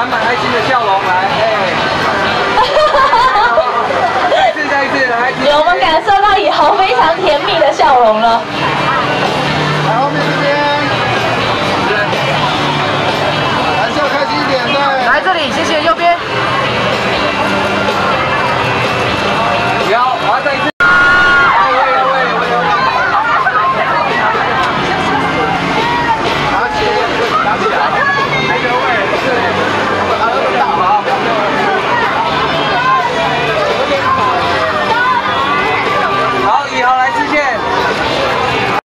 满满爱心的笑容来，哎，哈哈哈！一次再一次，我们感受到以后非常甜蜜的笑容了。